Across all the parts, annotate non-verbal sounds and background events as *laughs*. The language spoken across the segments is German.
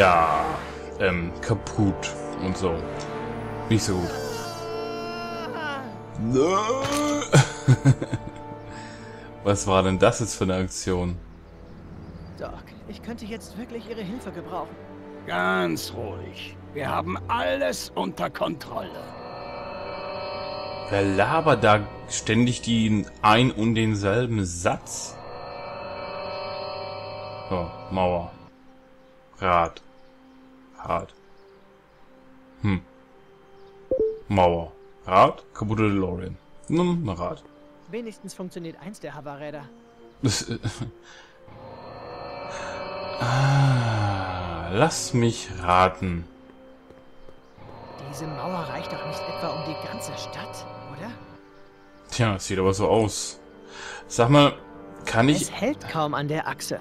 Ja, ähm, kaputt und so. Nicht so gut. *laughs* Was war denn das jetzt für eine Aktion? Doc, ich könnte jetzt wirklich Ihre Hilfe gebrauchen. Ganz ruhig. Wir haben alles unter Kontrolle. Wer labert da ständig den ein und denselben Satz? So, Mauer. Rad. Rad. Hm. Mauer. Rad. Kaputte DeLorean. Nun, ein Rad. Wenigstens funktioniert eins der Hoverräder. Das, äh, *laughs* ah, lass mich raten. Diese Mauer reicht doch nicht etwa um die ganze Stadt, oder? Tja, sieht aber so aus. Sag mal, kann ich... Es hält kaum an der Achse.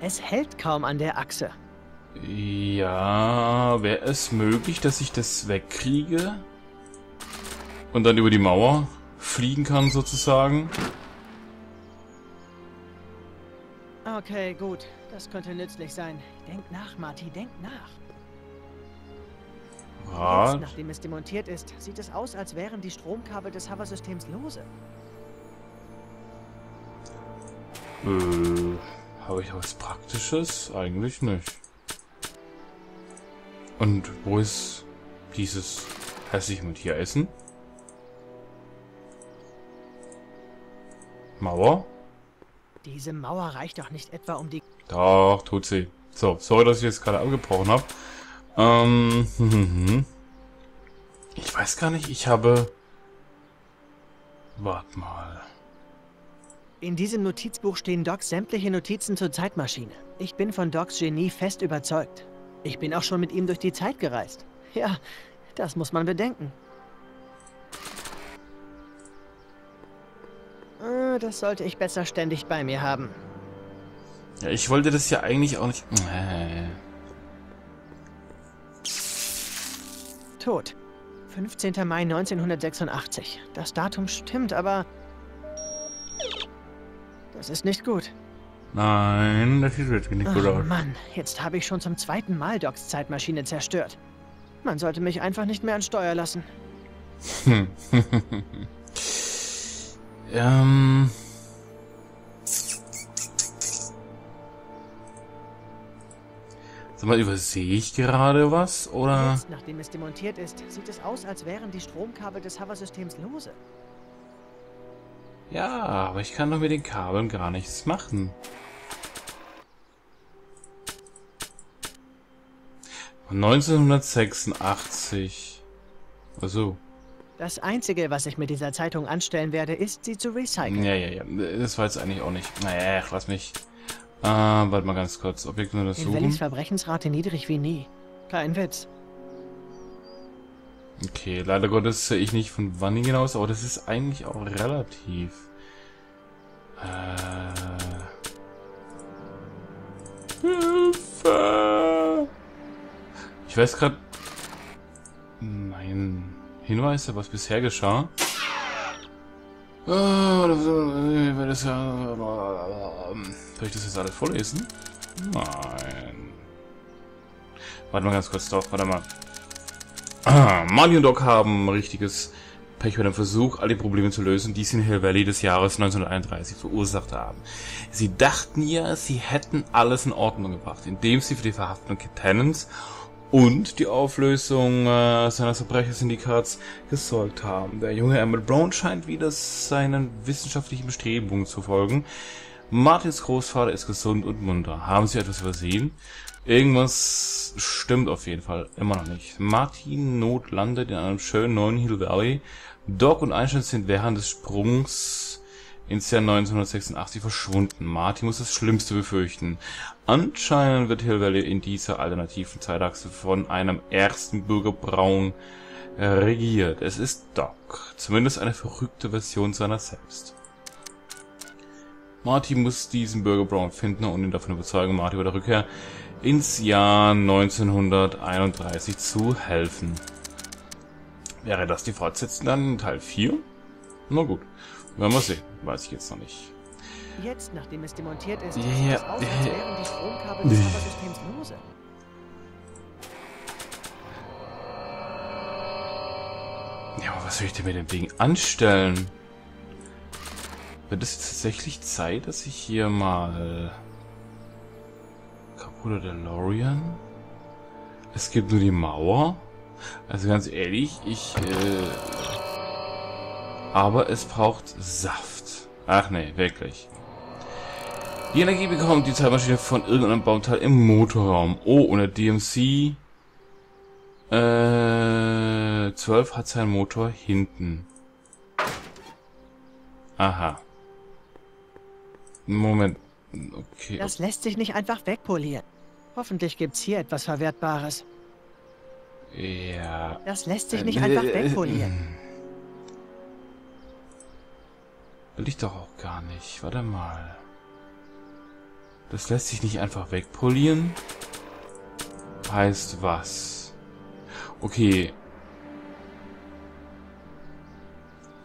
Es hält kaum an der Achse. Ja, wäre es möglich, dass ich das wegkriege? Und dann über die Mauer fliegen kann, sozusagen? Okay, gut. Das könnte nützlich sein. Denk nach, Marty, denk nach. Jetzt, Rad? nachdem es demontiert ist, sieht es aus, als wären die Stromkabel des Hoversystems lose. Äh, habe ich was Praktisches? Eigentlich nicht. Und wo ist dieses hässliche mit hier essen? Mauer? Diese Mauer reicht doch nicht etwa um die... Doch, tut sie. So, sorry, dass ich jetzt gerade abgebrochen habe. Ähm, ich weiß gar nicht, ich habe... Wart mal. In diesem Notizbuch stehen Docs sämtliche Notizen zur Zeitmaschine. Ich bin von Docs Genie fest überzeugt. Ich bin auch schon mit ihm durch die Zeit gereist. Ja, das muss man bedenken. Äh, Das sollte ich besser ständig bei mir haben. Ja, ich wollte das ja eigentlich auch nicht... Tot. 15. Mai 1986. Das Datum stimmt, aber... Das ist nicht gut. Nein, das sieht wirklich nicht gut Oh aus. Mann, jetzt habe ich schon zum zweiten Mal Docs Zeitmaschine zerstört. Man sollte mich einfach nicht mehr an Steuer lassen. *laughs* Ähm... Sag mal, übersehe ich gerade was? Oder... Jetzt, nachdem es demontiert ist, sieht es aus, als wären die Stromkabel des Hoversystems lose. Ja, aber ich kann doch mit den Kabeln gar nichts machen. 1986. Also, Das Einzige, was ich mit dieser Zeitung anstellen werde, ist, sie zu recyceln. ja, ja, ja. Das war jetzt eigentlich auch nicht. Naja, lass mich. Äh, warte mal ganz kurz. Objekt In untersuchen. Valleys Verbrechensrate niedrig wie nie. Kein Witz. Okay, leider Gottes sehe ich nicht von wann genau ist, aber das ist eigentlich auch relativ. Äh. Hilfe! Ich weiß gerade. Mein Hinweise, was bisher geschah. Ah. Soll ich das jetzt alles vorlesen? Nein. Warte mal ganz kurz doch, warte mal. Ah, Marty und Doc haben richtiges Pech bei dem Versuch, all die Probleme zu lösen, die sie in Hill Valley des Jahres 1931 verursacht haben. Sie dachten ja, sie hätten alles in Ordnung gebracht, indem sie für die Verhaftung Tennants und die Auflösung äh, seines Verbrechersyndikats gesorgt haben. Der junge Emmett Brown scheint wieder seinen wissenschaftlichen Bestrebungen zu folgen. Martins Großvater ist gesund und munter. Haben sie etwas übersehen? Irgendwas stimmt auf jeden Fall immer noch nicht. Martin Not landet in einem schönen neuen Hill Valley. Doc und Einstein sind während des Sprungs ins Jahr 1986 verschwunden. Martin muss das Schlimmste befürchten. Anscheinend wird Hill Valley in dieser alternativen Zeitachse von einem ersten Bürger Braun äh, regiert. Es ist Doc. Zumindest eine verrückte Version seiner selbst. Marty muss diesen Bürger Brown finden und ihn davon überzeugen, Marty bei der Rückkehr ins Jahr 1931 zu helfen. Wäre das die Fortsetzung dann Teil 4? Na gut, werden wir sehen. Weiß ich jetzt noch nicht. Jetzt, nachdem es demontiert ist, Ja, ja, es aus, als wären die Stromkabel des. Serversystems lose. Ja, aber was soll ich denn mit dem Ding anstellen? Wird es jetzt tatsächlich Zeit, dass ich hier mal... Kaputter DeLorean? Es gibt nur die Mauer? Also ganz ehrlich, ich... Äh, aber es braucht Saft. Ach nee, wirklich. Die Energie bekommt die Zeitmaschine von irgendeinem Bauteil im Motorraum. Oh, und der DMC... Äh, 12 hat seinen Motor hinten. Aha. Moment. Okay. Das lässt sich nicht einfach wegpolieren. Hoffentlich gibt's hier etwas Verwertbares. Ja. Das lässt sich nicht einfach Äh, wegpolieren. Will ich doch auch gar nicht. Warte mal. Das lässt sich nicht einfach wegpolieren. Heißt was? Okay.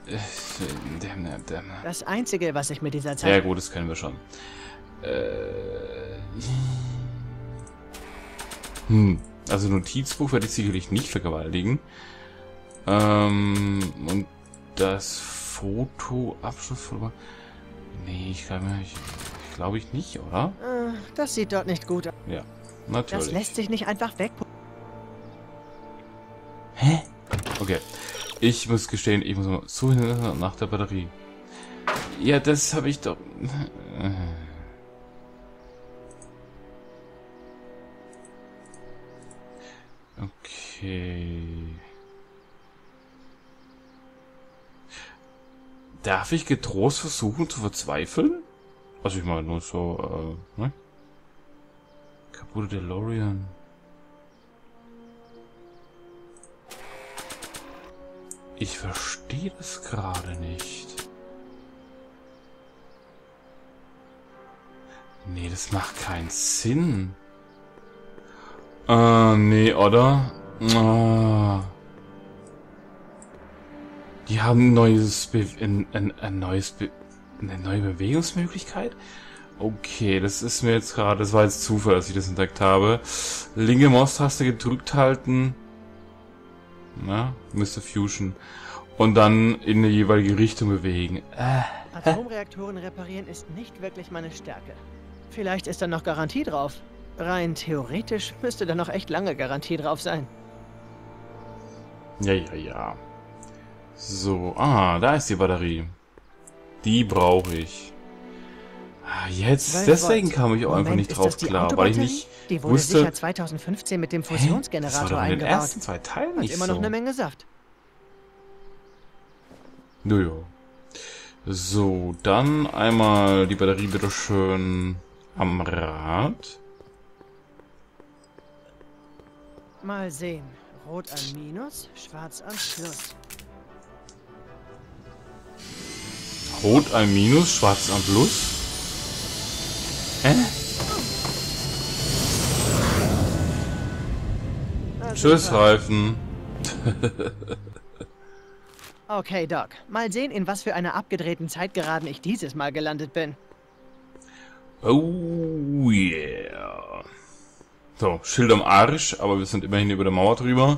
Äh, Damn, damn, damn. Das Einzige, was ich mit dieser Ja Zeit... gut, das können wir schon. Äh, hm. Also Notizbuch werde ich sicherlich nicht vergewaltigen. Ähm, und das Foto, Abschlussfoto. Nee, ich glaube ich, ich, glaube ich nicht, oder? Äh, das sieht dort nicht gut aus. Ja, Das natürlich. lässt sich nicht einfach wegpolieren. Hä? Okay. Ich muss gestehen, ich muss mal so hin nach der Batterie. Ja, das habe ich doch. Okay. Darf ich getrost versuchen zu verzweifeln? Also ich meine nur so, äh, ne? Kaputte DeLorean. Ich verstehe das gerade nicht. Nee, das macht keinen Sinn. Äh, nee, oder? Ah. Die haben ein neues Be ein, ein, ein neues Be eine neue Bewegungsmöglichkeit? Okay, das ist mir jetzt gerade, das war jetzt Zufall, dass ich das entdeckt habe. Linke Maustaste gedrückt halten. Na, Mr. Fusion. Und dann in eine jeweilige Richtung bewegen. Äh, Atomreaktoren reparieren ist nicht wirklich meine Stärke. Vielleicht ist da noch Garantie drauf. Rein theoretisch müsste da noch echt lange Garantie drauf sein. ja, ja, ja. So, ah, da ist die Batterie. Die brauche ich. Ah, jetzt, 12 deswegen kam ich auch einfach Moment, nicht ist drauf klar, weil ich nicht Die wurde wusste... sicher 2015 mit dem Hä? Das war Fusionsgenerator doch in den eingebaut. ersten zwei Teilen Hat nicht immer so. noch eine Menge Saft. Naja. So, dann einmal die Batterie bitte schön am Rad. Mal sehen. Rot an Minus, schwarz an Plus. Rot ein Minus, schwarz ein Plus. Hä? Tschüss. Reifen. *laughs* Okay, Doc. Mal sehen, in was für einer abgedrehten Zeitgeraden ich dieses Mal gelandet bin. Oh yeah. So, Schild am Arsch, aber wir sind immerhin über der Mauer drüber.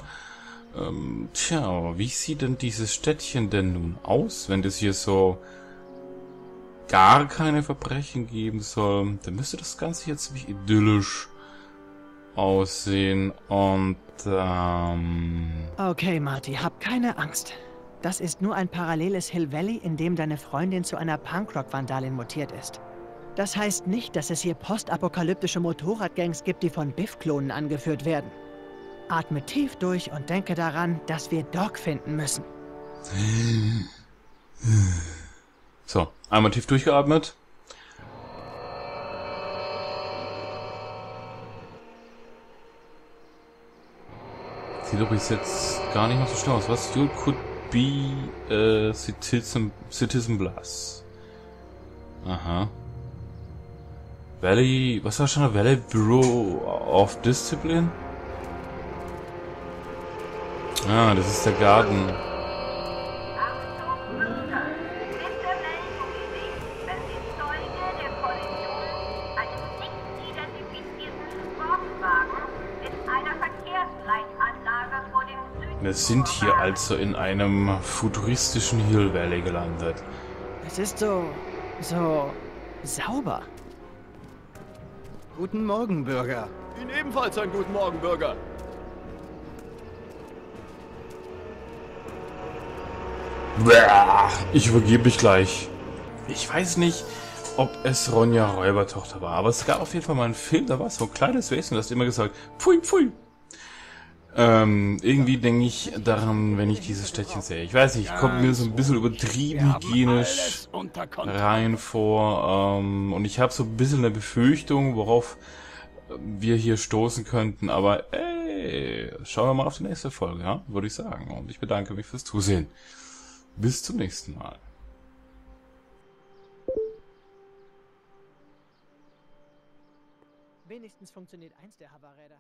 Ähm, tja, wie sieht denn dieses Städtchen denn nun aus, wenn das hier so gar keine Verbrechen geben soll? Dann müsste das Ganze jetzt ziemlich idyllisch aussehen und ähm, Okay, Marty, hab keine Angst. Das ist nur ein paralleles Hill Valley, in dem deine Freundin zu einer Punkrock-Vandalin mutiert ist. Das heißt nicht, dass es hier postapokalyptische Motorradgangs gibt, die von Biff-Klonen angeführt werden. Atme tief durch und denke daran, dass wir Doc finden müssen. *laughs* so, einmal tief durchgeatmet. Sieht bis jetzt gar nicht mal so schlimm aus. Was? You could be a citizen, citizen Plus. Aha. Valley, was war schon? Valley Bureau of Discipline? Ah, das ist der Garten. Wir sind hier also in einem futuristischen Hill Valley gelandet. Es ist so... so... sauber. Guten Morgen, Bürger. Ihnen ebenfalls einen guten Morgen, Bürger. Ich übergebe mich gleich. Ich weiß nicht, ob es Ronja Räubertochter war, aber es gab auf jeden Fall mal einen Film, da war so ein kleines Wesen, das hat immer gesagt, pfui, pfui. Ähm, irgendwie denke ich daran, wenn ich dieses Städtchen sehe. Ich weiß nicht, kommt mir so ein bisschen übertrieben hygienisch rein vor. Ähm, und ich habe so ein bisschen eine Befürchtung, worauf wir hier stoßen könnten. Aber ey, schauen wir mal auf die nächste Folge, ja, würde ich sagen. Und ich bedanke mich fürs Zusehen. Bis zum nächsten Mal. Wenigstens funktioniert eins der Havaräder.